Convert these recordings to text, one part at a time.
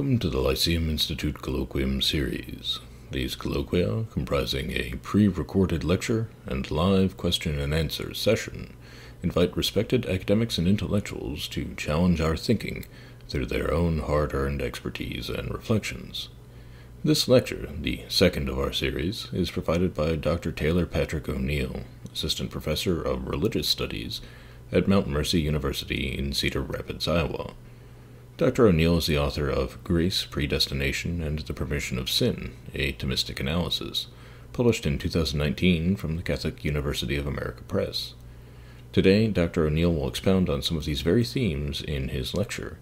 Welcome to the Lyceum Institute Colloquium series. These colloquia, comprising a pre recorded lecture and live question and answer session, invite respected academics and intellectuals to challenge our thinking through their own hard earned expertise and reflections. This lecture, the second of our series, is provided by Dr. Taylor Patrick O'Neill, Assistant Professor of Religious Studies at Mount Mercy University in Cedar Rapids, Iowa. Dr. O'Neill is the author of Grace, Predestination, and the Permission of Sin, a Thomistic Analysis, published in 2019 from the Catholic University of America Press. Today, Dr. O'Neill will expound on some of these very themes in his lecture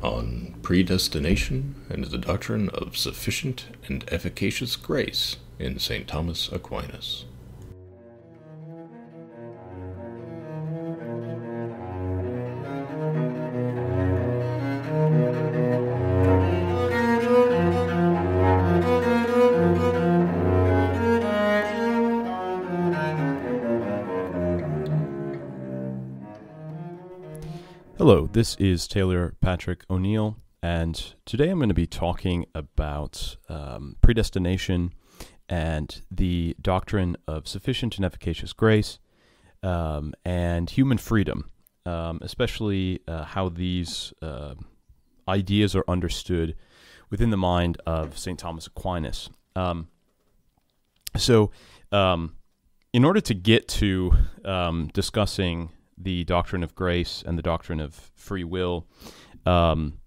on predestination and the doctrine of sufficient and efficacious grace in St. Thomas Aquinas. Hello, this is Taylor Patrick O'Neill, and today I'm going to be talking about um, predestination and the doctrine of sufficient and efficacious grace um, and human freedom, um, especially uh, how these uh, ideas are understood within the mind of St. Thomas Aquinas. Um, so, um, in order to get to um, discussing the doctrine of grace and the doctrine of free will, um,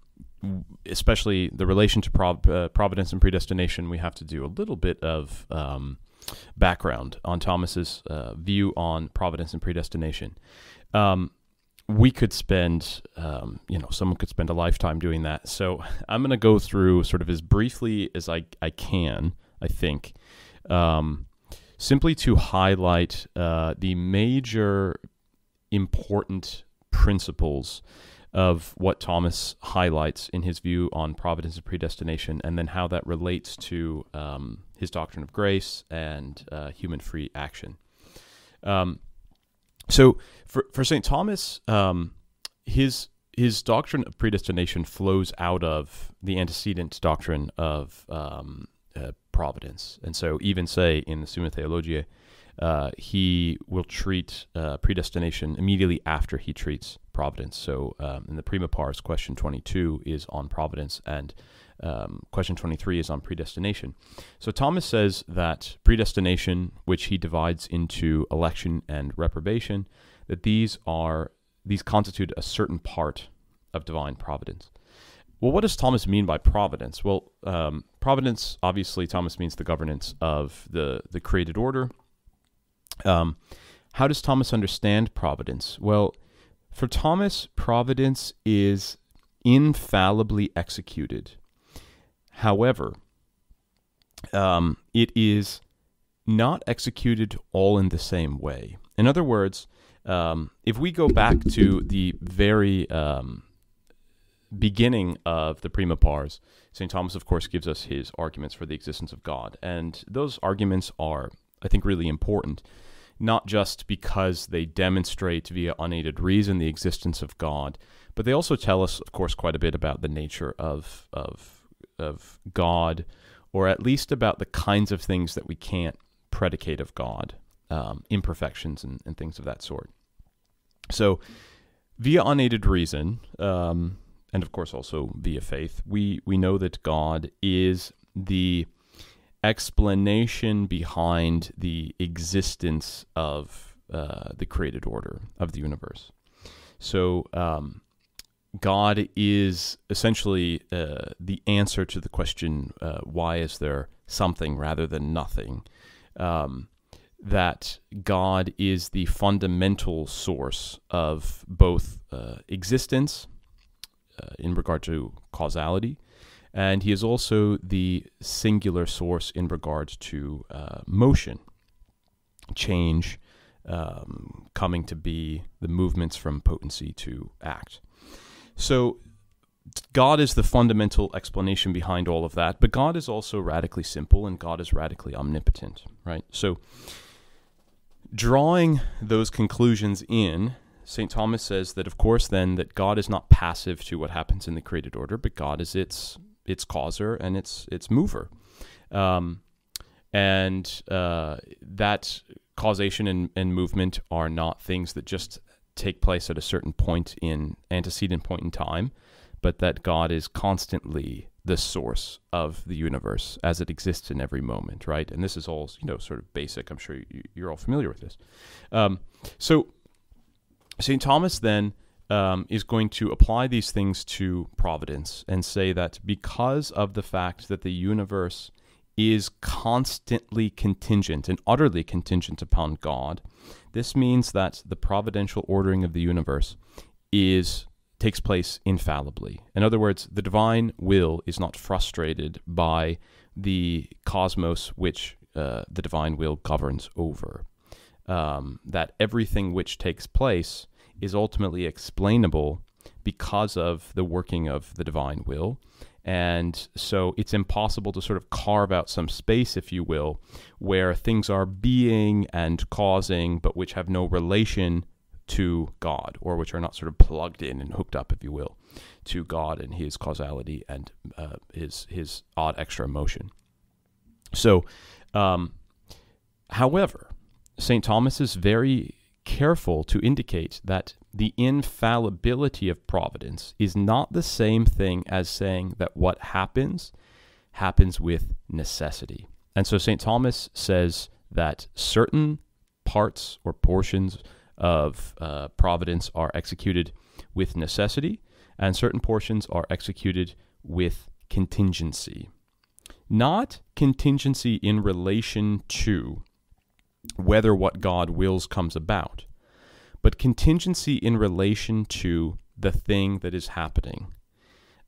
especially the relation to prov- uh, providence and predestination, we have to do a little bit of um, background on Thomas's uh, view on providence and predestination. Um, we could spend, um, you know, someone could spend a lifetime doing that. So I'm going to go through sort of as briefly as I, I can, I think, um, simply to highlight uh, the major important principles of what Thomas highlights in his view on providence and predestination, and then how that relates to um, his doctrine of grace and uh, human free action. Um, so, for for Saint Thomas, um, his his doctrine of predestination flows out of the antecedent doctrine of um, uh, providence, and so even say in the Summa Theologiae uh, he will treat uh, predestination immediately after he treats providence. So um, in the Prima Pars, question 22 is on providence, and um, question 23 is on predestination. So Thomas says that predestination, which he divides into election and reprobation, that these are these constitute a certain part of divine providence. Well, what does Thomas mean by providence? Well, um, providence, obviously, Thomas means the governance of the the created order um, how does Thomas understand providence? Well, for Thomas, providence is infallibly executed. However, um, it is not executed all in the same way. In other words, um, if we go back to the very um, beginning of the Prima Pars, St. Thomas, of course, gives us his arguments for the existence of God. And those arguments are, I think, really important not just because they demonstrate via unaided reason the existence of God, but they also tell us, of course, quite a bit about the nature of of of God, or at least about the kinds of things that we can't predicate of God, um, imperfections and, and, things of that sort. So, via unaided reason, um, and of course also via faith, we we know that God is the explanation behind the existence of uh, the created order of the universe. So, um, God is essentially uh, the answer to the question, uh, why is there something rather than nothing? Um, that God is the fundamental source of both uh, existence uh, in regard to causality and he is also the singular source in regards to uh, motion, change, um, coming to be, the movements from potency to act. So, God is the fundamental explanation behind all of that, but God is also radically simple and God is radically omnipotent, right? So, drawing those conclusions in St. Thomas says that, of course, then that God is not passive to what happens in the created order, but God is its its causer and its its mover, um, and uh, that causation and, and movement are not things that just take place at a certain point in antecedent point in time, but that God is constantly the source of the universe as it exists in every moment, right? And this is all, you know, sort of basic. I'm sure you, are all familiar with this. Um, so St. Thomas then um, is going to apply these things to providence and say that because of the fact that the universe is constantly contingent and utterly contingent upon God, this means that the providential ordering of the universe is takes place infallibly. In other words, the divine will is not frustrated by the cosmos which uh, the divine will governs over. Um, that everything which takes place is ultimately explainable because of the working of the divine will. And so it's impossible to sort of carve out some space, if you will, where things are being and causing, but which have no relation to God, or which are not sort of plugged in and hooked up, if you will, to God and His causality and uh, His His ad extra motion. So, um, however, Saint Thomas is very careful to indicate that the infallibility of providence is not the same thing as saying that what happens happens with necessity. And so St. Thomas says that certain parts or portions of uh, providence are executed with necessity, and certain portions are executed with contingency. Not contingency in relation to whether what God wills comes about, but contingency in relation to the thing that is happening.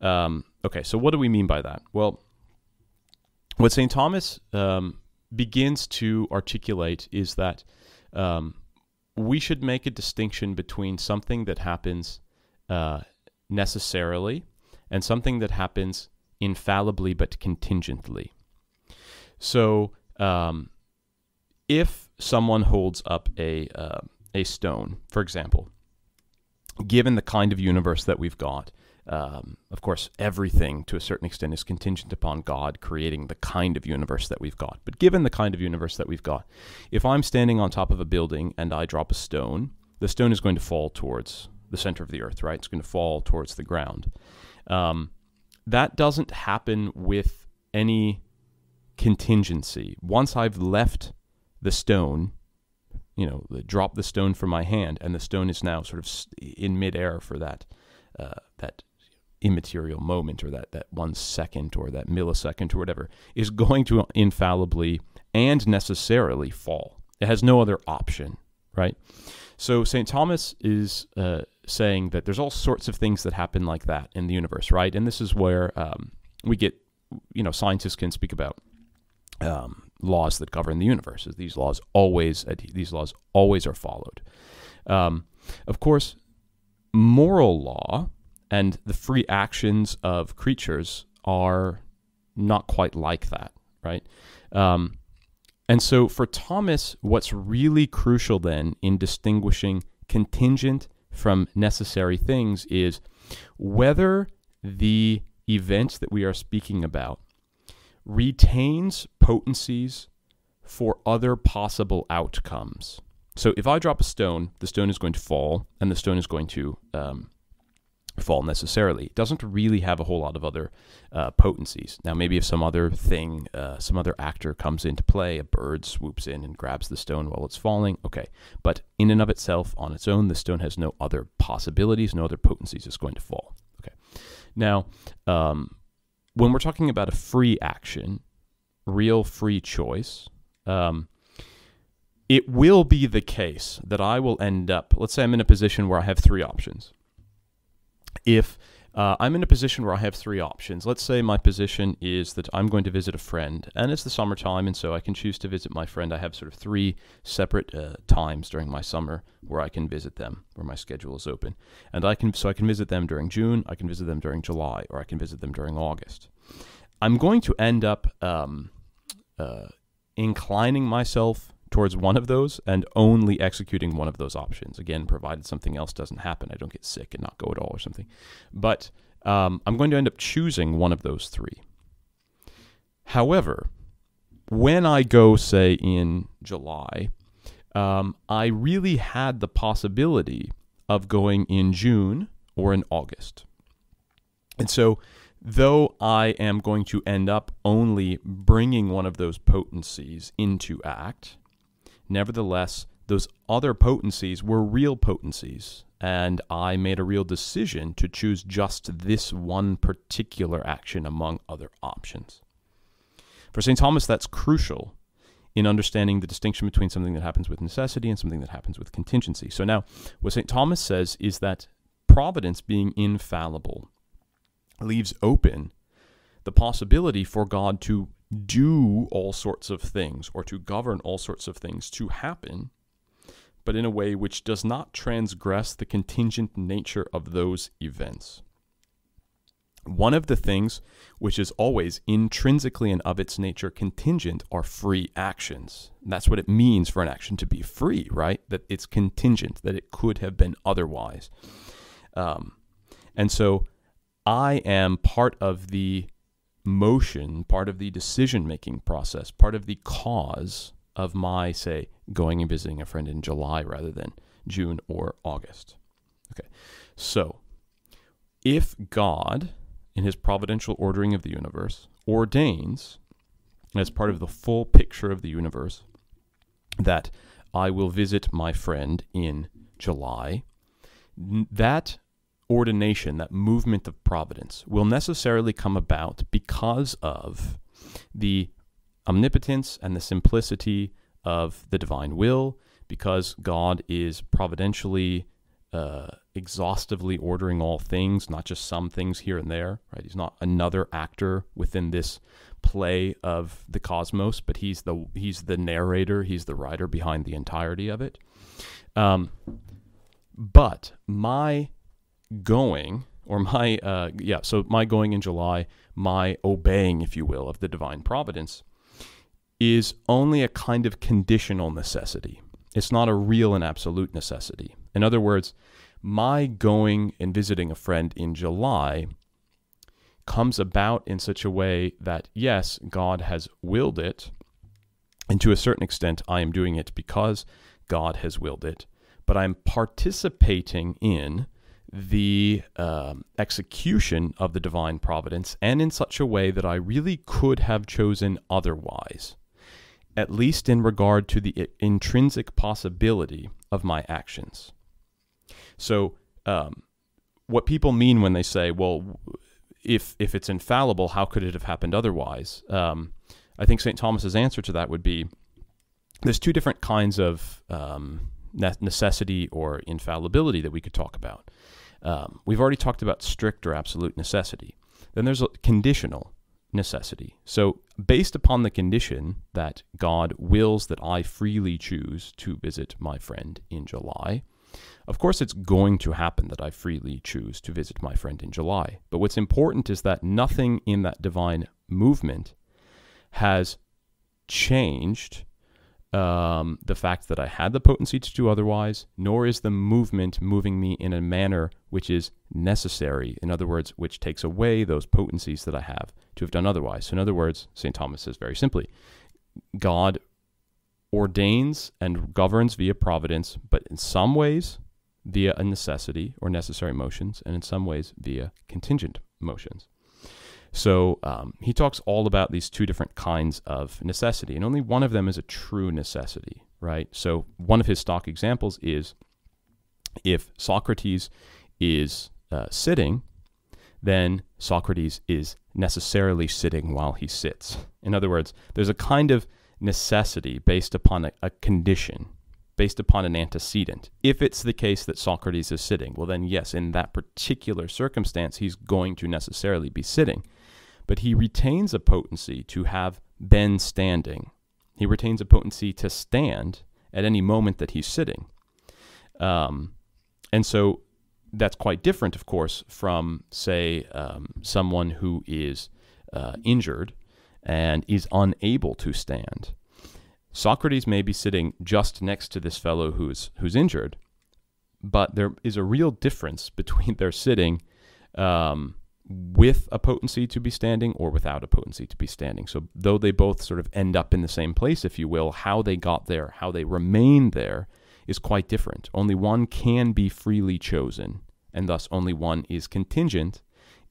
Um, okay, so what do we mean by that? Well, what St. Thomas um, begins to articulate is that um, we should make a distinction between something that happens uh, necessarily and something that happens infallibly but contingently. So, um, if someone holds up a uh, a stone, for example, given the kind of universe that we've got, um, of course, everything to a certain extent is contingent upon God creating the kind of universe that we've got. But given the kind of universe that we've got, if I'm standing on top of a building and I drop a stone, the stone is going to fall towards the center of the earth, right? It's going to fall towards the ground. Um, that doesn't happen with any contingency. Once I've left the stone, you know, drop the stone from my hand, and the stone is now sort of in midair for that uh, that immaterial moment or that, that one second or that millisecond or whatever is going to infallibly and necessarily fall. It has no other option, right? So St. Thomas is uh, saying that there's all sorts of things that happen like that in the universe, right? And this is where um, we get, you know, scientists can speak about um, laws that govern the universe. These laws always, these laws always are followed. Um, of course, moral law and the free actions of creatures are not quite like that, right? Um, and so for Thomas, what's really crucial then in distinguishing contingent from necessary things is whether the events that we are speaking about retains potencies for other possible outcomes. So if I drop a stone, the stone is going to fall, and the stone is going to um, fall necessarily. It doesn't really have a whole lot of other uh, potencies. Now, maybe if some other thing, uh, some other actor comes into play, a bird swoops in and grabs the stone while it's falling, okay. But in and of itself, on its own, the stone has no other possibilities, no other potencies. It's going to fall. Okay. Now, um, when we're talking about a free action, real free choice, um, it will be the case that I will end up, let's say I'm in a position where I have three options. If uh, I'm in a position where I have three options. Let's say my position is that I'm going to visit a friend, and it's the summertime, and so I can choose to visit my friend. I have sort of three separate uh, times during my summer where I can visit them, where my schedule is open, and I can so I can visit them during June, I can visit them during July, or I can visit them during August. I'm going to end up um, uh, inclining myself towards one of those and only executing one of those options. Again, provided something else doesn't happen, I don't get sick and not go at all or something. But um, I'm going to end up choosing one of those three. However, when I go, say, in July, um, I really had the possibility of going in June or in August. And so, though I am going to end up only bringing one of those potencies into act, nevertheless, those other potencies were real potencies. And I made a real decision to choose just this one particular action among other options. For St. Thomas, that's crucial in understanding the distinction between something that happens with necessity and something that happens with contingency. So now, what St. Thomas says is that providence being infallible leaves open the possibility for God to do all sorts of things or to govern all sorts of things to happen, but in a way which does not transgress the contingent nature of those events. One of the things which is always intrinsically and of its nature contingent are free actions. And that's what it means for an action to be free, right? That it's contingent, that it could have been otherwise. Um, and so I am part of the motion, part of the decision making process, part of the cause of my, say, going and visiting a friend in July rather than June or August. Okay, so if God in his providential ordering of the universe, ordains, as part of the full picture of the universe, that I will visit my friend in July. That ordination, that movement of providence, will necessarily come about because of the omnipotence and the simplicity of the divine will, because God is providentially uh, exhaustively ordering all things, not just some things here and there. Right? He's not another actor within this play of the cosmos, but he's the he's the narrator. He's the writer behind the entirety of it. Um, but my going or my uh, yeah, so my going in July, my obeying, if you will, of the divine providence, is only a kind of conditional necessity. It's not a real and absolute necessity. In other words, my going and visiting a friend in July comes about in such a way that, yes, God has willed it, and to a certain extent, I am doing it because God has willed it, but I'm participating in the um, execution of the divine providence and in such a way that I really could have chosen otherwise, at least in regard to the intrinsic possibility of my actions. So, um, what people mean when they say, "Well, if if it's infallible, how could it have happened otherwise?" Um, I think St. Thomas's answer to that would be: there's two different kinds of um, necessity or infallibility that we could talk about. Um, we've already talked about strict or absolute necessity. Then there's a conditional necessity. So, based upon the condition that God wills that I freely choose to visit my friend in July, of course, it's going to happen that I freely choose to visit my friend in July. But what's important is that nothing in that divine movement has changed um, the fact that I had the potency to do otherwise, nor is the movement moving me in a manner which is necessary. In other words, which takes away those potencies that I have to have done otherwise. So, in other words, St. Thomas says very simply God ordains and governs via providence, but in some ways via a necessity or necessary motions, and in some ways via contingent motions. So um, he talks all about these two different kinds of necessity, and only one of them is a true necessity, right? So one of his stock examples is if Socrates is uh, sitting, then Socrates is necessarily sitting while he sits. In other words, there's a kind of necessity based upon a, a condition, based upon an antecedent. If it's the case that Socrates is sitting, well, then yes, in that particular circumstance, he's going to necessarily be sitting. But he retains a potency to have been standing. He retains a potency to stand at any moment that he's sitting. Um, and so that's quite different, of course, from, say, um, someone who is uh, injured and is unable to stand. Socrates may be sitting just next to this fellow who's who's injured, but there is a real difference between their sitting um, with a potency to be standing or without a potency to be standing. So though they both sort of end up in the same place, if you will, how they got there, how they remain there, is quite different. Only one can be freely chosen, and thus only one is contingent,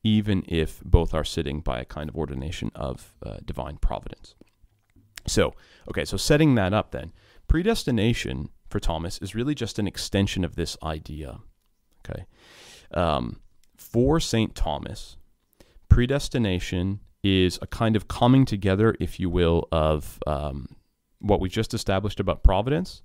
even if both are sitting by a kind of ordination of uh, divine providence. So, okay, so setting that up then, predestination for Thomas is really just an extension of this idea. Okay. Um, for St. Thomas, predestination is a kind of coming together, if you will, of um, what we just established about providence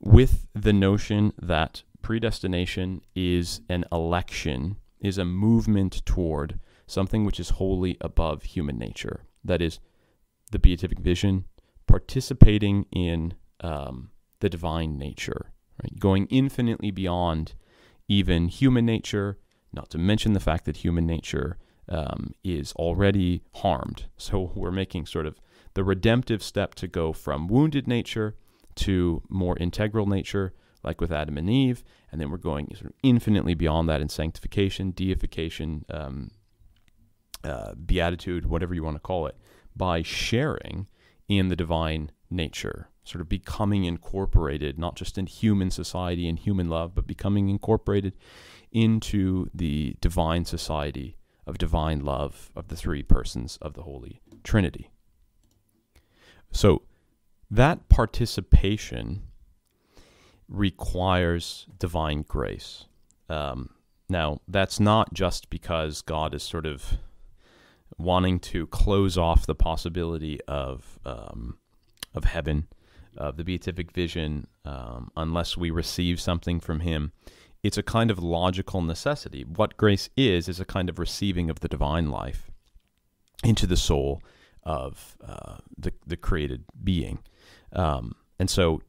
with the notion that predestination is an election, is a movement toward something which is wholly above human nature. That is, the beatific vision, participating in um, the divine nature, right? going infinitely beyond even human nature, not to mention the fact that human nature um, is already harmed. So we're making sort of the redemptive step to go from wounded nature to more integral nature, like with Adam and Eve, and then we're going sort of infinitely beyond that in sanctification, deification, um, uh, beatitude, whatever you want to call it, by sharing in the divine nature, sort of becoming incorporated, not just in human society and human love, but becoming incorporated into the divine society of divine love of the three persons of the Holy Trinity. So that participation requires divine grace. Um, now, that's not just because God is sort of wanting to close off the possibility of um, of heaven, of the beatific vision, um, unless we receive something from Him. It's a kind of logical necessity. What grace is is a kind of receiving of the divine life into the soul of uh, the the created being, um, and so.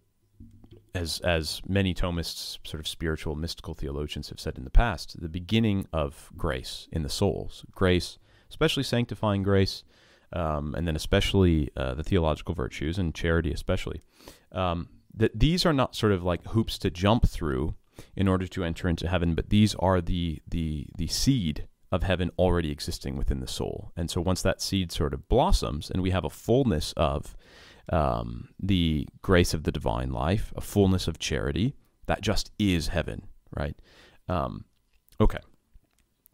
As, as many Thomists, sort of spiritual, mystical theologians have said in the past, the beginning of grace in the souls, grace especially sanctifying grace, um, and then especially uh, the theological virtues and charity, especially. Um, that these are not sort of like hoops to jump through in order to enter into heaven, but these are the the the seed of heaven already existing within the soul. And so once that seed sort of blossoms, and we have a fullness of um, the grace of the divine life, a fullness of charity, that just is heaven, right? Um, okay.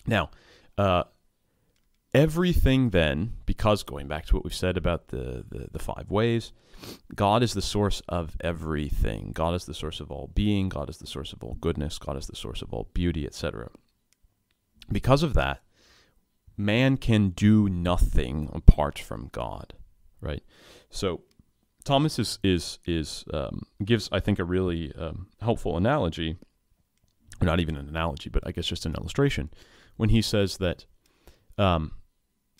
Now, uh, everything then, because going back to what we've said about the, the, the, five ways, God is the source of everything. God is the source of all being. God is the source of all goodness. God is the source of all beauty, etc. Because of that, man can do nothing apart from God, right? So Thomas is is is um, gives I think a really um, helpful analogy, or not even an analogy, but I guess just an illustration, when he says that um,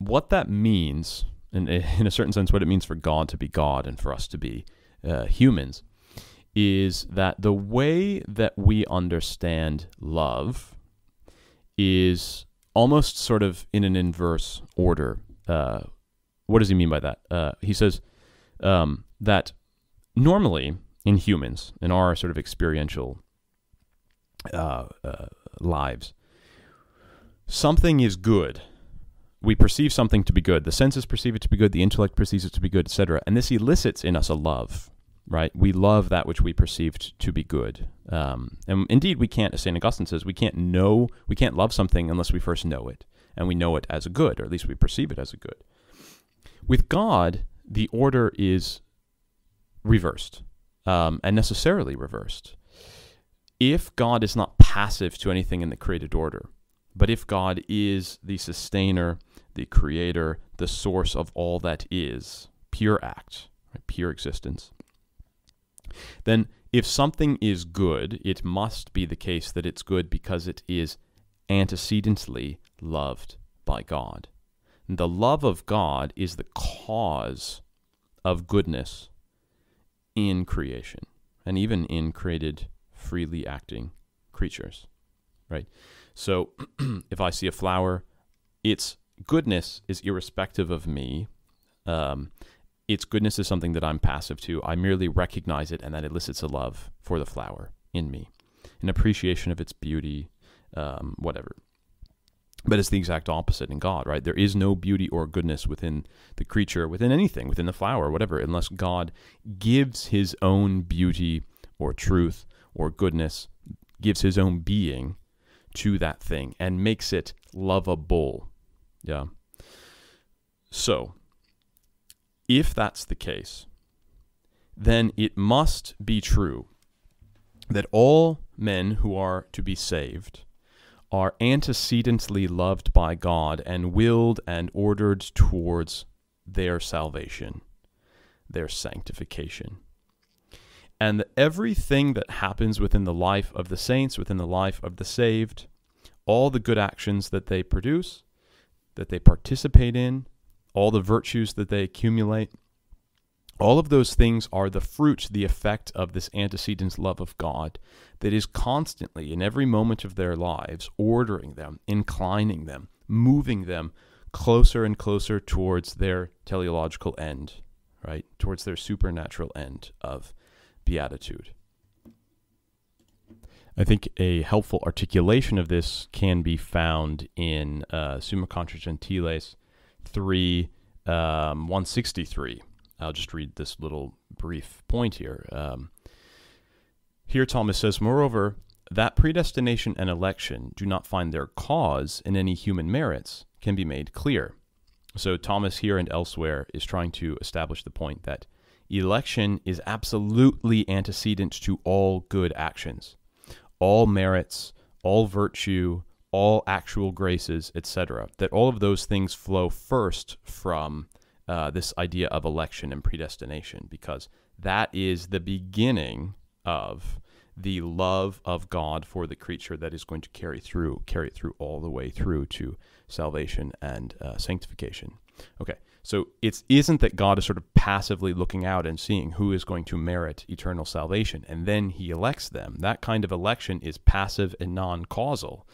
what that means, in, in a certain sense, what it means for God to be God and for us to be uh, humans, is that the way that we understand love is almost sort of in an inverse order. Uh, what does he mean by that? Uh, he says um, that normally in humans, in our sort of experiential uh, uh lives, something is good we perceive something to be good. The senses perceive it to be good. The intellect perceives it to be good, etc. And this elicits in us a love, right? We love that which we perceived to be good. Um, and indeed, we can't, as St. Augustine says, we can't know, we can't love something unless we first know it. And we know it as a good, or at least we perceive it as a good. With God, the order is reversed, um, and necessarily reversed. If God is not passive to anything in the created order, but if God is the sustainer, the creator, the source of all that is, pure act, right, pure existence, then if something is good, it must be the case that it's good because it is antecedently loved by God. And the love of God is the cause of goodness in creation and even in created freely acting creatures, right? So if I see a flower, its goodness is irrespective of me. Um, its goodness is something that I'm passive to. I merely recognize it, and that elicits a love for the flower in me, an appreciation of its beauty, um, whatever. But it's the exact opposite in God, right? There is no beauty or goodness within the creature, within anything, within the flower, whatever, unless God gives his own beauty or truth or goodness, gives his own being to that thing and makes it lovable. Yeah. So, if that's the case, then it must be true that all men who are to be saved are antecedently loved by God and willed and ordered towards their salvation, their sanctification. And everything that happens within the life of the saints, within the life of the saved, all the good actions that they produce, that they participate in, all the virtues that they accumulate, all of those things are the fruits, the effect of this antecedent love of God that is constantly, in every moment of their lives, ordering them, inclining them, moving them closer and closer towards their teleological end, right? Towards their supernatural end of beatitude. I think a helpful articulation of this can be found in uh, Summa Contra Gentiles 3 um, 163. I'll just read this little brief point here. Um, here, Thomas says, Moreover, that predestination and election do not find their cause in any human merits can be made clear. So, Thomas here and elsewhere is trying to establish the point that election is absolutely antecedent to all good actions, all merits, all virtue, all actual graces, etc. That all of those things flow first from uh, this idea of election and predestination, because that is the beginning of the love of God for the creature that is going to carry through, carry it through all the way through to salvation and uh, sanctification. Okay, so it isn't that God is sort of passively looking out and seeing who is going to merit eternal salvation, and then He elects them. That kind of election is passive and non-causal.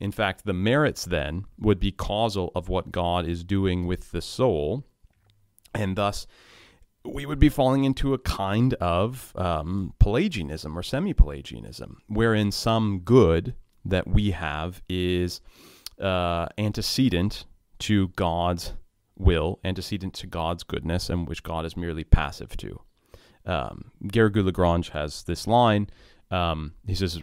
In fact, the merits then would be causal of what God is doing with the soul, and thus we would be falling into a kind of um, Pelagianism or semi Pelagianism, wherein some good that we have is uh, antecedent to God's will, antecedent to God's goodness, and which God is merely passive to. Um, Garrigou Lagrange has this line. Um, he says,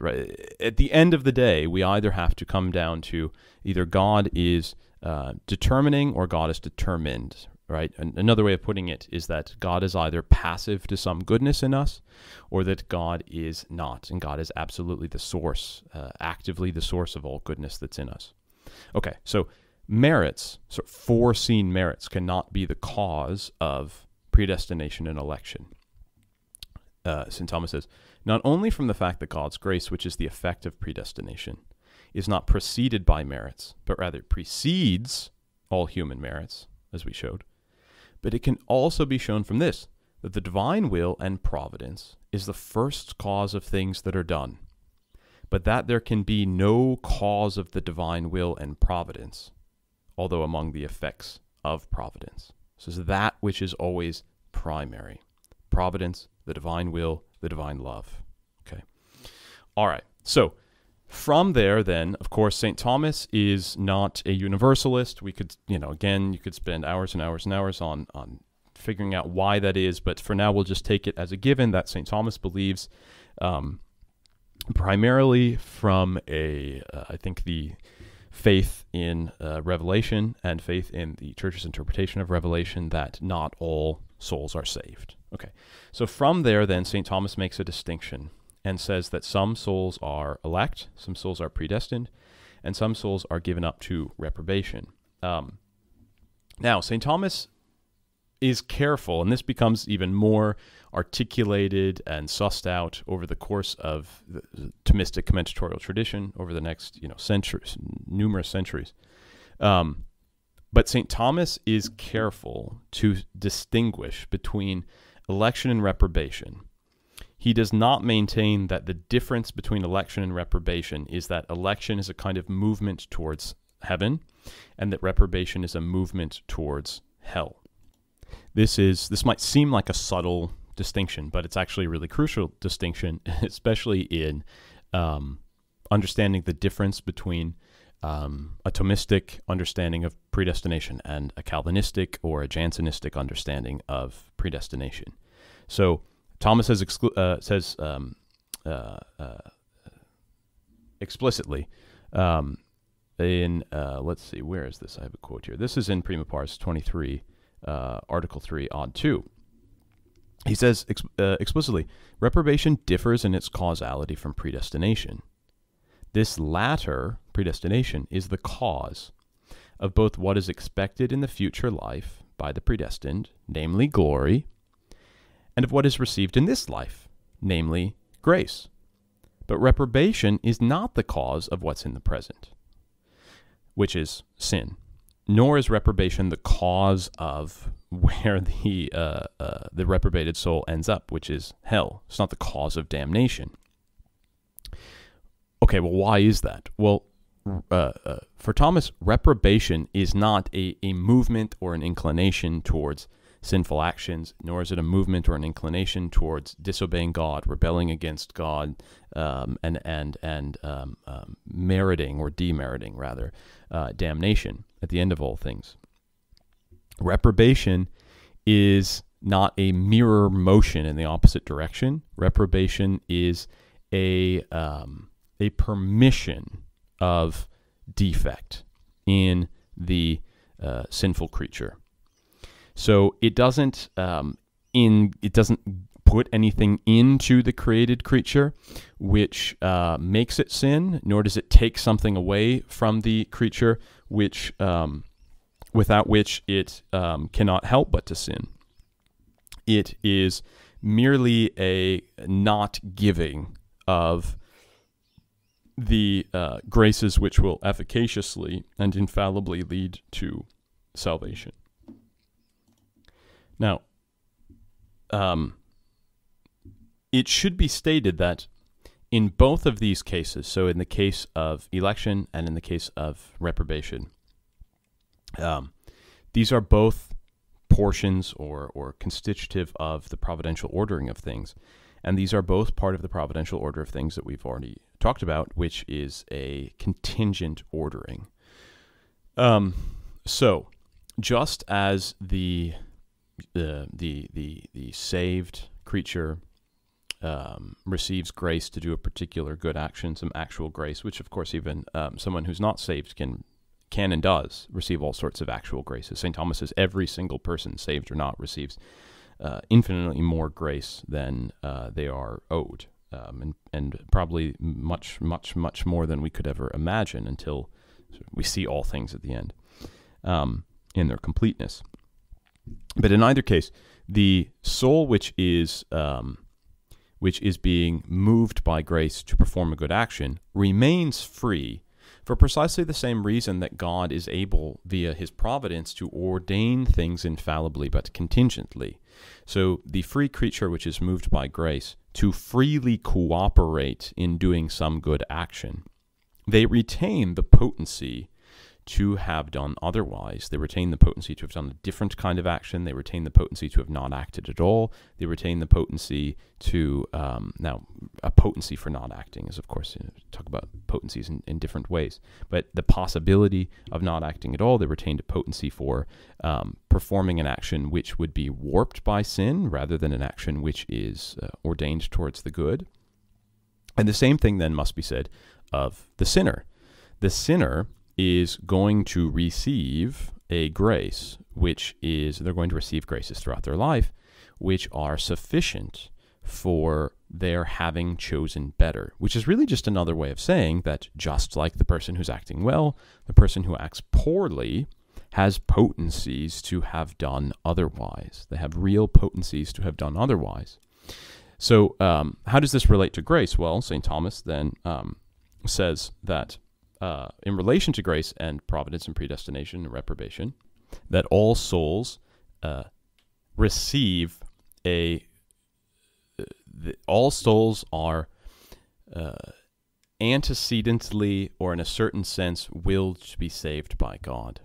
at the end of the day, we either have to come down to either God is uh, determining or God is determined, right? And another way of putting it is that God is either passive to some goodness in us or that God is not. And God is absolutely the source, uh, actively the source of all goodness that's in us. Okay, so merits, so foreseen merits, cannot be the cause of predestination and election. Uh, St. Thomas says, not only from the fact that God's grace, which is the effect of predestination, is not preceded by merits, but rather precedes all human merits, as we showed, but it can also be shown from this that the divine will and providence is the first cause of things that are done, but that there can be no cause of the divine will and providence, although among the effects of providence. So it's that which is always primary providence, the divine will, the divine love. Okay. All right. So from there, then, of course, St. Thomas is not a universalist. We could, you know, again, you could spend hours and hours and hours on, on figuring out why that is, but for now, we'll just take it as a given that St. Thomas believes um, primarily from a, uh, I think, the faith in uh, Revelation and faith in the church's interpretation of Revelation that not all souls are saved. Okay, so from there, then, St. Thomas makes a distinction and says that some souls are elect, some souls are predestined, and some souls are given up to reprobation. Um, now, St. Thomas is careful, and this becomes even more articulated and sussed out over the course of the Thomistic commentatorial tradition over the next, you know, centuries, numerous centuries. Um, but St. Thomas is careful to distinguish between election and reprobation he does not maintain that the difference between election and reprobation is that election is a kind of movement towards heaven and that reprobation is a movement towards hell. This is this might seem like a subtle distinction, but it's actually a really crucial distinction, especially in um, understanding the difference between um, a Thomistic understanding of predestination and a Calvinistic or a Jansenistic understanding of predestination. So Thomas says, uh, says um, uh, uh, explicitly um, in, uh, let's see, where is this? I have a quote here. This is in Prima Pars 23, uh, Article 3, ad 2. He says ex- uh, explicitly reprobation differs in its causality from predestination. This latter, predestination, is the cause of both what is expected in the future life by the predestined, namely glory, and of what is received in this life, namely grace. But reprobation is not the cause of what's in the present, which is sin, nor is reprobation the cause of where the uh, uh, the reprobated soul ends up, which is hell. It's not the cause of damnation. Okay, well, why is that? Well, uh, uh, for Thomas, reprobation is not a, a movement or an inclination towards sinful actions, nor is it a movement or an inclination towards disobeying God, rebelling against God, um, and and and um, um, meriting or demeriting rather uh, damnation at the end of all things. Reprobation is not a mirror motion in the opposite direction. Reprobation is a um, a permission of defect in the uh, sinful creature. So it doesn't um, in it doesn't put anything into the created creature which uh, makes it sin, nor does it take something away from the creature which um, without which it um, cannot help but to sin. It is merely a not giving of the uh, graces which will efficaciously and infallibly lead to salvation. Now, um, it should be stated that in both of these cases, so in the case of election and in the case of reprobation, um, these are both portions or, or constitutive of the providential ordering of things. And these are both part of the providential order of things that we've already talked about, which is a contingent ordering. Um, so, just as the the the the, the saved creature um, receives grace to do a particular good action, some actual grace, which of course even um, someone who's not saved can can and does receive all sorts of actual graces. St. Thomas says every single person, saved or not, receives uh, infinitely more grace than uh, they are owed, um, and and probably much much much more than we could ever imagine until we see all things at the end um, in their completeness. But in either case, the soul which is um, which is being moved by grace to perform a good action remains free for precisely the same reason that God is able, via his providence, to ordain things infallibly but contingently. So the free creature which is moved by grace to freely cooperate in doing some good action, they retain the potency to have done otherwise. They retain the potency to have done a different kind of action. They retain the potency to have not acted at all. They retain the potency to, um, now, a potency for not acting is, of course, you know, talk about potencies in, in, different ways. But the possibility of not acting at all, they retained a potency for um, performing an action which would be warped by sin rather than an action which is uh, ordained towards the good. And the same thing then must be said of the sinner. The sinner is going to receive a grace, which is they're going to receive graces throughout their life, which are sufficient for their having chosen better, which is really just another way of saying that just like the person who's acting well, the person who acts poorly has potencies to have done otherwise. They have real potencies to have done otherwise. So, um, how does this relate to grace? Well, St. Thomas then um, says that uh, in relation to grace and providence and predestination and reprobation, that all souls uh, receive a. Uh, the, all souls are uh, antecedently, or in a certain sense, willed to be saved by God.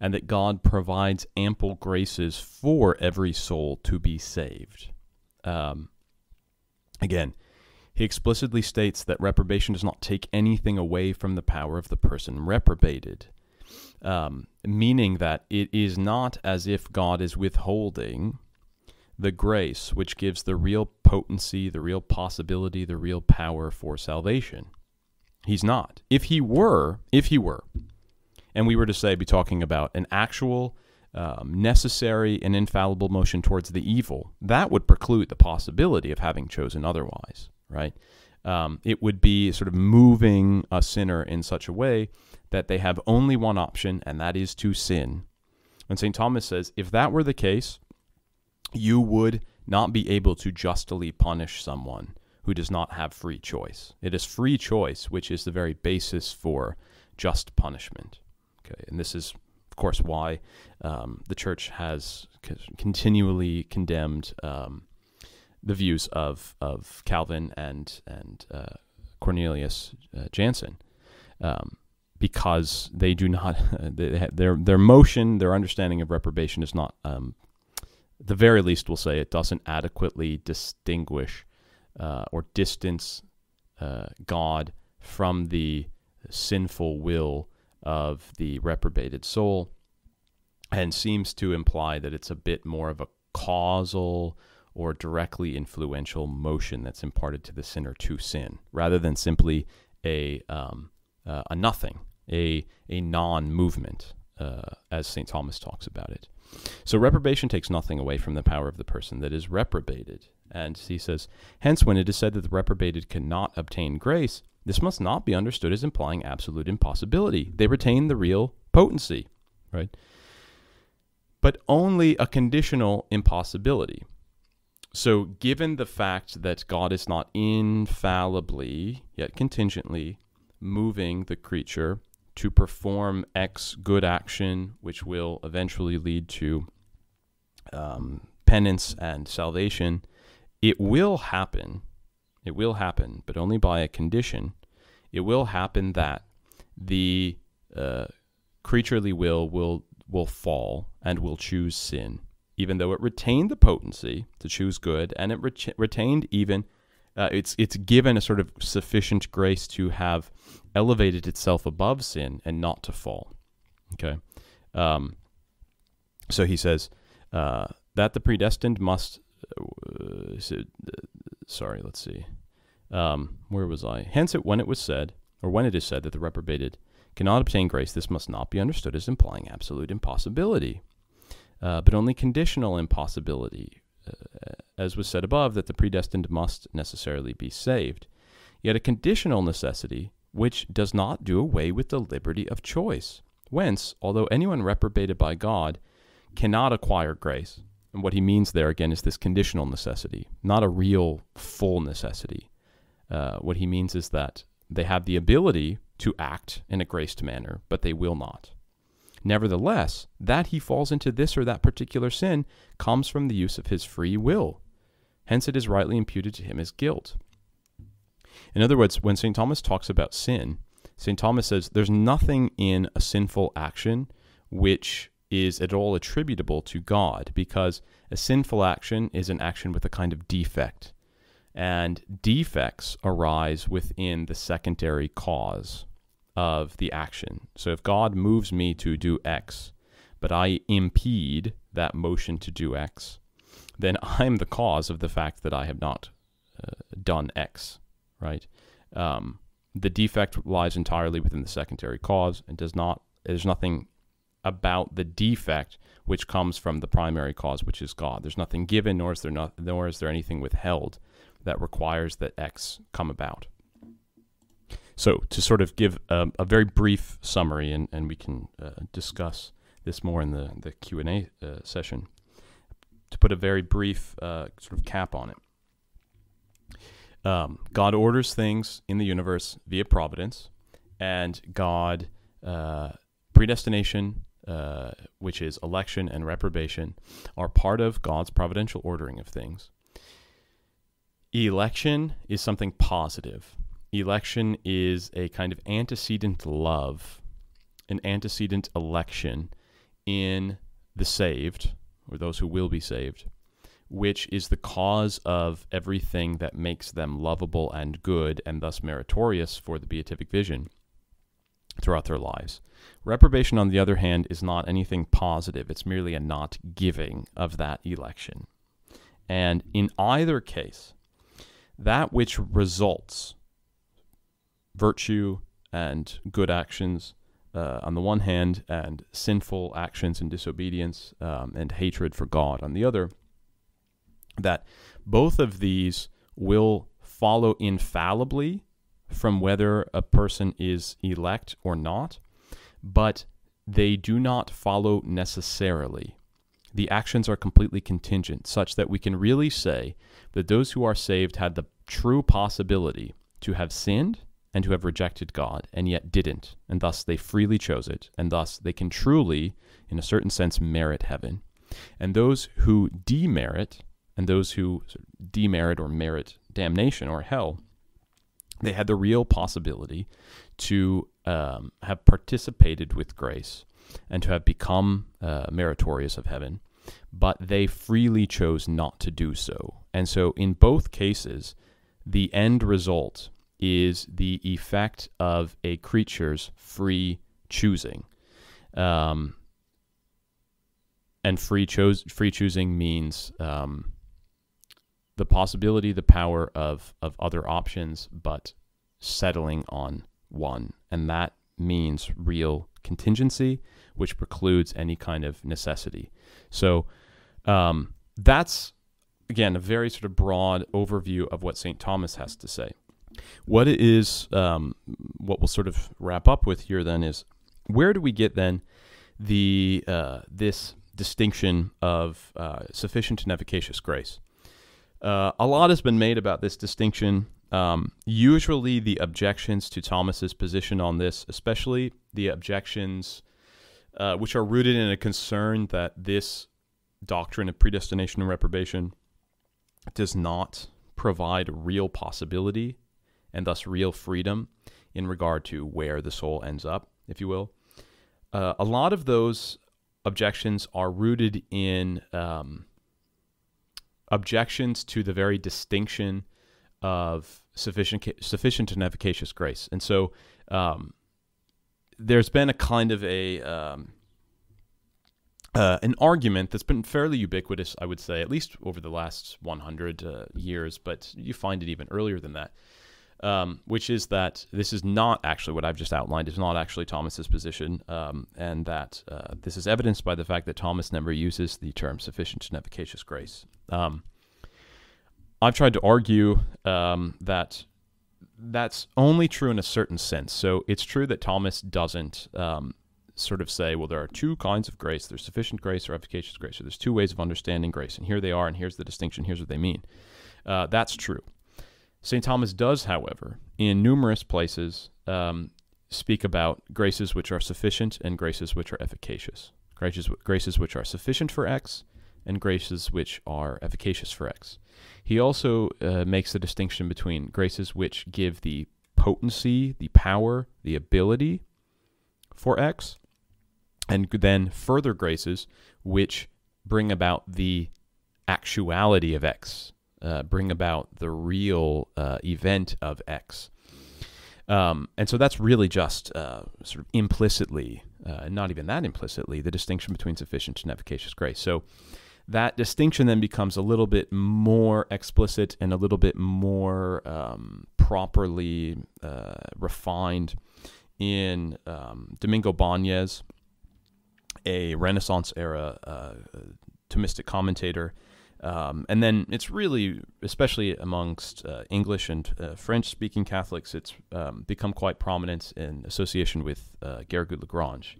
and that God provides ample graces for every soul to be saved. Um, again, he explicitly states that reprobation does not take anything away from the power of the person reprobated, um, meaning that it is not as if God is withholding the grace which gives the real potency, the real possibility, the real power for salvation. He's not. If he were, if he were, and we were to say, be talking about an actual, um, necessary, and infallible motion towards the evil, that would preclude the possibility of having chosen otherwise, right? Um, it would be sort of moving a sinner in such a way that they have only one option, and that is to sin. And St. Thomas says, if that were the case, you would not be able to justly punish someone who does not have free choice. It is free choice which is the very basis for just punishment. Okay, and this is, of course, why um, the church has continually condemned um, the views of of Calvin and and uh, Cornelius uh, Jansen. Um, because they do not, they, their their motion, their understanding of reprobation is not um, the very least, we'll say it doesn't adequately distinguish uh, or distance uh, God from the sinful will of the reprobated soul, and seems to imply that it's a bit more of a causal or directly influential motion that's imparted to the sinner to sin, rather than simply a um, uh, a nothing, a a non-movement, uh, as Saint Thomas talks about it. So reprobation takes nothing away from the power of the person that is reprobated. And he says, hence, when it is said that the reprobated cannot obtain grace, this must not be understood as implying absolute impossibility. They retain the real potency, right? But only a conditional impossibility. So, given the fact that God is not infallibly, yet contingently, moving the creature to perform X good action, which will eventually lead to um, penance and salvation, it will happen. It will happen, but only by a condition. It will happen that the uh, creaturely will will will fall and will choose sin, even though it retained the potency to choose good, and it ret- retained even uh, it's it's given a sort of sufficient grace to have elevated itself above sin and not to fall. Okay, um, so he says uh, that the predestined must. Uh, sorry, let's see. Um, where was I? Hence, it when it was said, or when it is said that the reprobated cannot obtain grace, this must not be understood as implying absolute impossibility, uh, but only conditional impossibility uh, as was said above, that the predestined must necessarily be saved. Yet a conditional necessity which does not do away with the liberty of choice. Whence, although anyone reprobated by God cannot acquire grace, and what he means there again is this conditional necessity, not a real full necessity. Uh, what he means is that they have the ability to act in a graced manner, but they will not. Nevertheless, that he falls into this or that particular sin comes from the use of his free will. Hence, it is rightly imputed to him as guilt. In other words, when St. Thomas talks about sin, St. Thomas says there's nothing in a sinful action which is at all attributable to God because a sinful action is an action with a kind of defect. And defects arise within the secondary cause of the action. So if God moves me to do X, but I impede that motion to do X, then I'm the cause of the fact that I have not uh, done X, right? Um, the defect lies entirely within the secondary cause and does not, there's nothing about the defect which comes from the primary cause, which is God. There's nothing given, nor is there, not, nor is there anything withheld that requires that X come about. So to sort of give a, a very brief summary, and, and we can uh, discuss this more in the, the Q&A uh, session, to put a very brief uh, sort of cap on it. Um, God orders things in the universe via providence, and God, uh, predestination, uh, which is election and reprobation, are part of God's providential ordering of things. Election is something positive election is a kind of antecedent love, an antecedent election in the saved, or those who will be saved, which is the cause of everything that makes them lovable and good and thus meritorious for the beatific vision throughout their lives. Reprobation, on the other hand, is not anything positive, it's merely a not giving of that election. And in either case, that which results, virtue and good actions uh, on the one hand, and sinful actions and disobedience um, and hatred for God on the other, that both of these will follow infallibly from whether a person is elect or not, but they do not follow necessarily. The actions are completely contingent, such that we can really say that those who are saved had the true possibility to have sinned and to have rejected God, and yet didn't, and thus they freely chose it, and thus they can truly, in a certain sense, merit heaven. And those who demerit, and those who demerit or merit damnation or hell, they had the real possibility to um, have participated with grace and to have become uh, meritorious of heaven, but they freely chose not to do so. And so, in both cases, the end result is the effect of a creature's free choosing. Um, and free chose free choosing means um, the possibility, the power of of other options, but settling on one, and that means real contingency, which precludes any kind of necessity. So um, that's again a very sort of broad overview of what Saint Thomas has to say. What it is, um, what we'll sort of wrap up with here then is where do we get then the uh, this distinction of uh, sufficient and efficacious grace? Uh, a lot has been made about this distinction. Um, usually, the objections to Thomas's position on this, especially the objections uh, which are rooted in a concern that this doctrine of predestination and reprobation does not provide real possibility and thus real freedom in regard to where the soul ends up, if you will. Uh, a lot of those objections are rooted in um, objections to the very distinction of sufficient sufficient and efficacious grace. And so um, there's been a kind of a um, uh, an argument that's been fairly ubiquitous, I would say, at least over the last 100 uh, years, but you find it even earlier than that. Um, which is that this is not actually what I've just outlined is not actually Thomas's position, um, and that uh, this is evidenced by the fact that Thomas never uses the term sufficient and efficacious grace. Um, I've tried to argue um, that that's only true in a certain sense. So it's true that Thomas doesn't um, sort of say, well, there are two kinds of grace there's sufficient grace or efficacious grace. So there's two ways of understanding grace, and here they are, and here's the distinction, here's what they mean. Uh, that's true. St. Thomas does, however, in numerous places, um, speak about graces which are sufficient and graces which are efficacious. Graces, graces which are sufficient for X and graces which are efficacious for X. He also uh, makes the distinction between graces which give the potency, the power, the ability for X, and then further graces which bring about the actuality of X, uh, bring about the real uh, event of X. Um, and so that's really just uh, sort of implicitly, uh, not even that implicitly, the distinction between sufficient and efficacious grace. So that distinction then becomes a little bit more explicit and a little bit more um, properly uh, refined in um, Domingo Báñez, a Renaissance era Thomistic commentator. Um, and then it's really, especially amongst uh, English and uh, French speaking Catholics, it's um, become quite prominent in association with uh, Garrigou Lagrange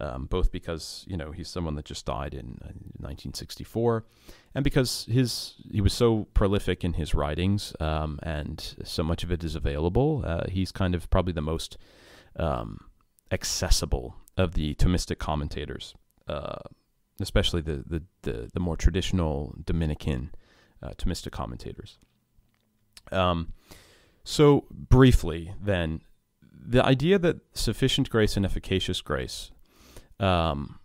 um, both because you know he's someone that just died in, uh, 1964, and because his he was so prolific in his writings, um, and so much of it is available. Uh, he's kind of probably the most um, accessible of the Thomistic commentators, uh, especially the, the, the the more traditional Dominican uh, Thomistic commentators. Um, so briefly, then, the idea that sufficient grace and efficacious grace um,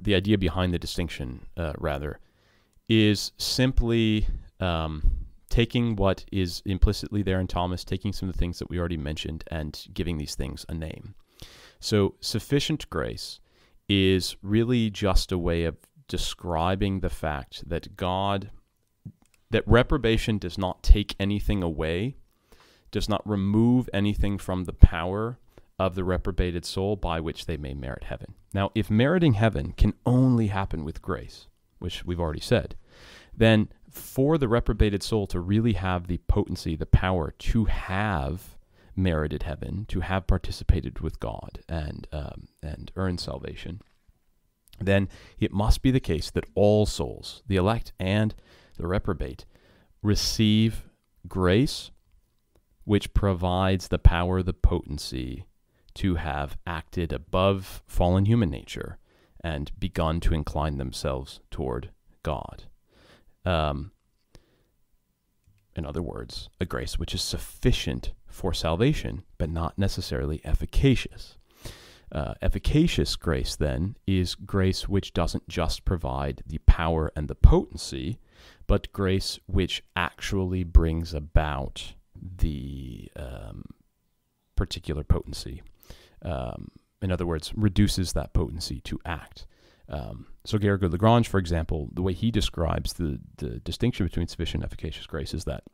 the idea behind the distinction, uh, rather, is simply um, taking what is implicitly there in Thomas, taking some of the things that we already mentioned, and giving these things a name. So, sufficient grace is really just a way of describing the fact that God, that reprobation does not take anything away, does not remove anything from the power of the reprobated soul by which they may merit heaven. Now, if meriting heaven can only happen with grace, which we've already said, then for the reprobated soul to really have the potency, the power to have merited heaven, to have participated with God and um, and earned salvation, then it must be the case that all souls, the elect and the reprobate, receive grace, which provides the power, the potency to have acted above fallen human nature and begun to incline themselves toward God. Um, in other words, a grace which is sufficient for salvation, but not necessarily efficacious. Uh, efficacious grace, then, is grace which doesn't just provide the power and the potency, but grace which actually brings about the um, particular potency. Um, in other words, reduces that potency to act. Um, so Garrigou Lagrange, for example, the way he describes the, the distinction between sufficient and efficacious grace is that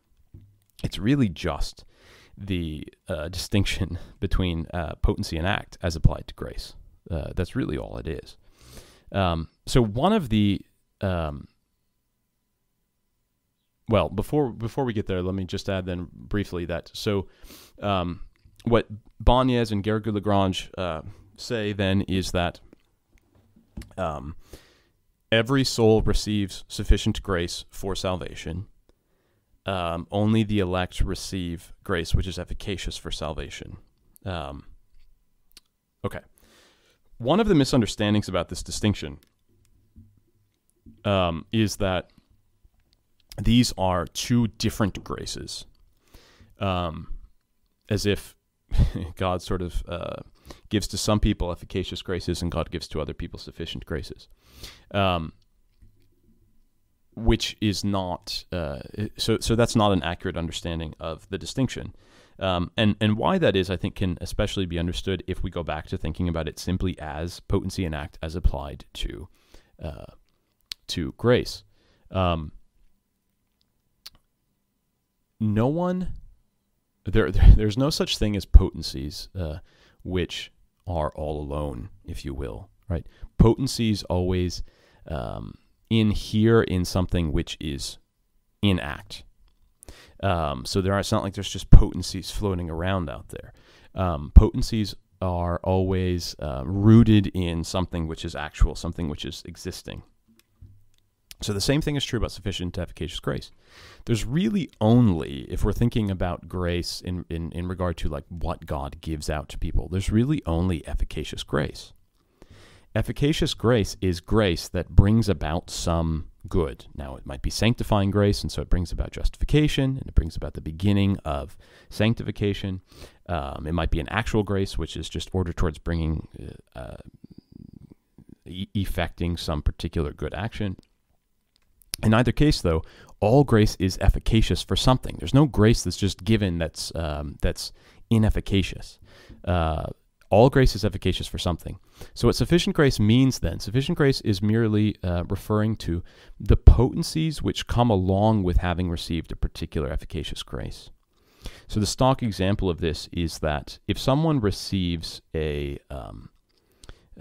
it's really just the uh, distinction between uh, potency and act as applied to grace. Uh, that's really all it is. Um, so one of the um, well before before we get there, let me just add then briefly that so um, what Báñez and Garrigou Lagrange uh, say then is that um, every soul receives sufficient grace for salvation. Um, only the elect receive grace which is efficacious for salvation. Um, okay. One of the misunderstandings about this distinction um, is that these are two different graces, um, as if God sort of uh, gives to some people efficacious graces and God gives to other people sufficient graces. Um, which is not uh, so. So that's not an accurate understanding of the distinction, um, and and why that is, I think, can especially be understood if we go back to thinking about it simply as potency and act as applied to uh, to grace. Um, no one there, there, there's no such thing as potencies uh, which are all alone, if you will, right? Potencies always um, inhere in something which is in act. Um, so there are, it's not like there's just potencies floating around out there. Um, potencies are always uh, rooted in something which is actual, something which is existing. So the same thing is true about sufficient efficacious grace. There's really only, if we're thinking about grace in, in, in regard to like what God gives out to people, there's really only efficacious grace. Efficacious grace is grace that brings about some good. Now, it might be sanctifying grace, and so it brings about justification, and it brings about the beginning of sanctification. Um, it might be an actual grace, which is just ordered towards bringing, uh, uh, effecting some particular good action. In either case, though, all grace is efficacious for something. There's no grace that's just given that's um, that's inefficacious. Uh, all grace is efficacious for something. So, what sufficient grace means then, sufficient grace is merely uh, referring to the potencies which come along with having received a particular efficacious grace. So, the stock example of this is that if someone receives a um,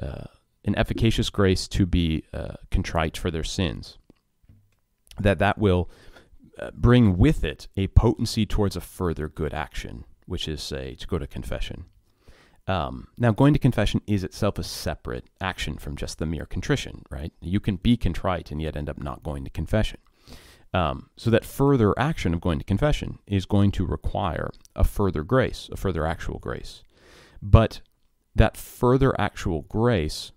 uh, an efficacious grace to be uh, contrite for their sins, that that will uh, bring with it a potency towards a further good action, which is, say, to go to confession. Um, now, going to confession is itself a separate action from just the mere contrition, right? You can be contrite and yet end up not going to confession. Um, so that further action of going to confession is going to require a further grace, a further actual grace. But that further actual grace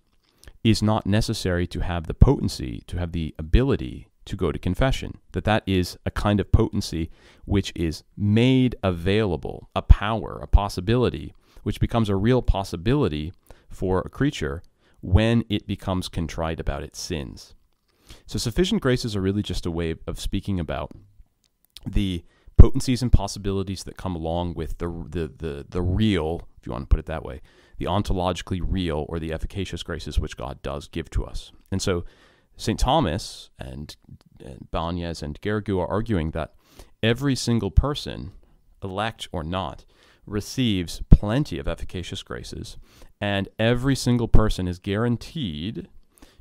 is not necessary to have the potency, to have the ability to go to confession. That that is a kind of potency which is made available, a power, a possibility, which becomes a real possibility for a creature when it becomes contrite about its sins. So sufficient graces are really just a way of speaking about the potencies and possibilities that come along with the, the, the, the real, if you want to put it that way, the ontologically real or the efficacious graces which God does give to us. And so St. Thomas and, and Báñez and Garrigou are arguing that every single person, elect or not, receives plenty of efficacious graces, and every single person is guaranteed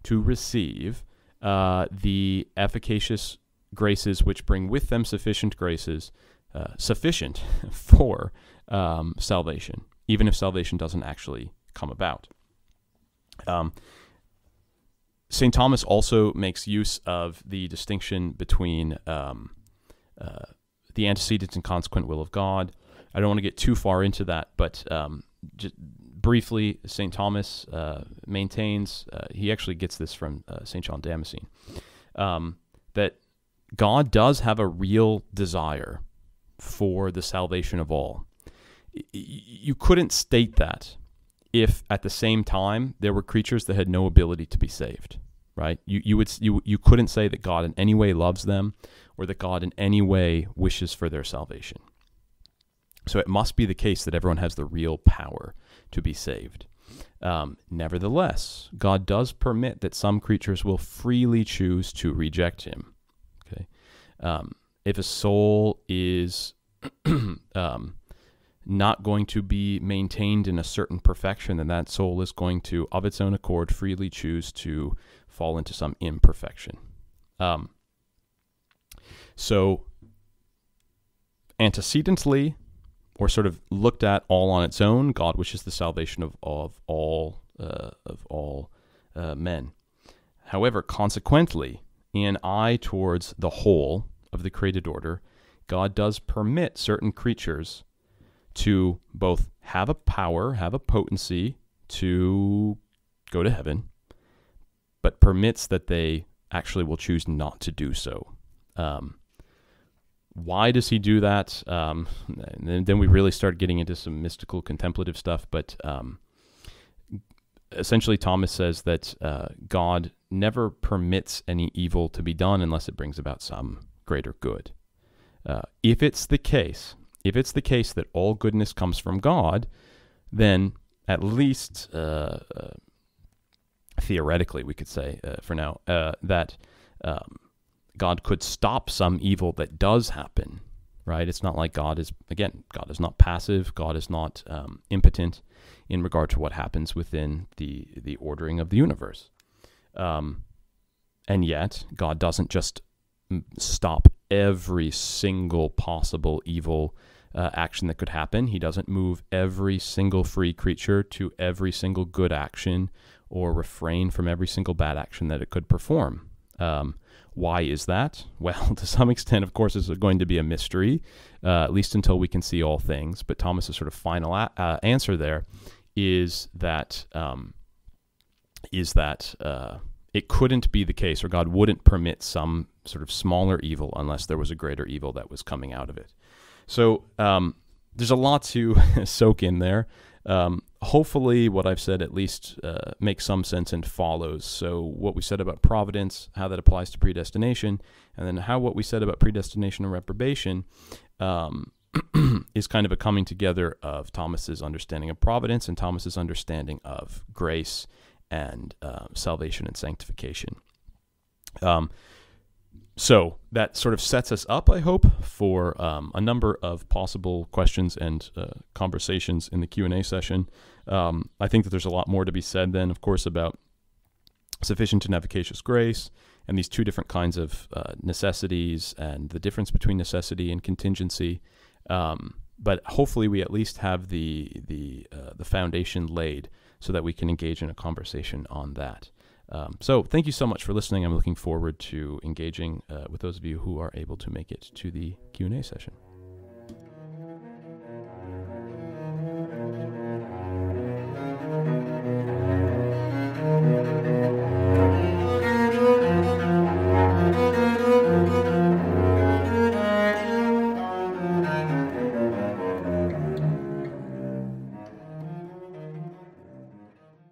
to receive uh, the efficacious graces which bring with them sufficient graces, uh, sufficient for um, salvation, even if salvation doesn't actually come about. Um, St. Thomas also makes use of the distinction between um, uh, the antecedent and consequent will of God. I don't want to get too far into that, but um, just briefly, St. Thomas uh, maintains, uh, he actually gets this from uh, St. John Damascene, um, that God does have a real desire for the salvation of all. You couldn't state that if at the same time there were creatures that had no ability to be saved, right? You, you, would, you, you couldn't say that God in any way loves them or that God in any way wishes for their salvation. So it must be the case that everyone has the real power to be saved. Um, nevertheless, God does permit that some creatures will freely choose to reject Him. Okay, um, if a soul is um, not going to be maintained in a certain perfection, then that soul is going to, of its own accord, freely choose to fall into some imperfection. Um, so, antecedently, or sort of looked at all on its own, God wishes the salvation of, of all uh, of all uh, men. However, consequently, in eye towards the whole of the created order, God does permit certain creatures to both have a power, have a potency to go to heaven, but permits that they actually will choose not to do so. Um, why does he do that? Um, and then we really start getting into some mystical contemplative stuff. But um, essentially, Thomas says that uh, God never permits any evil to be done unless it brings about some greater good. Uh, if it's the case, if it's the case that all goodness comes from God, then at least uh, uh theoretically, we could say uh, for now uh, that. Um, God could stop some evil that does happen, right? It's not like God is, again, God is not passive, God is not um, impotent in regard to what happens within the, the ordering of the universe. Um, and yet, God doesn't just stop every single possible evil uh, action that could happen. He doesn't move every single free creature to every single good action or refrain from every single bad action that it could perform. Um, why is that? Well, to some extent, of course, it's going to be a mystery, uh, at least until we can see all things. But Thomas's sort of final a- uh, answer there is that um, is that uh, it couldn't be the case, or God wouldn't permit some sort of smaller evil unless there was a greater evil that was coming out of it. So um, there's a lot to soak in there. Um, hopefully, what I've said at least uh, makes some sense and follows. So, what we said about providence, how that applies to predestination, and then how what we said about predestination and reprobation um, is kind of a coming together of Thomas's understanding of providence and Thomas's understanding of grace and uh, salvation and sanctification. Um, so that sort of sets us up, I hope, for um, a number of possible questions and uh, conversations in the Q and A session. Um, I think that there's a lot more to be said then, of course, about sufficient and efficacious grace and these two different kinds of uh, necessities and the difference between necessity and contingency. Um, but hopefully, we at least have the the uh, the foundation laid so that we can engage in a conversation on that. Um, so thank you so much for listening. I'm looking forward to engaging uh, with those of you who are able to make it to the Q&A session.